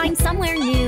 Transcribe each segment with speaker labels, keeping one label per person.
Speaker 1: find somewhere new.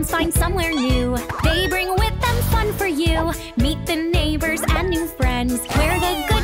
Speaker 1: towns find somewhere new. They bring with them fun for you. Meet the neighbors and new friends. Where the good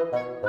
Speaker 1: Oh.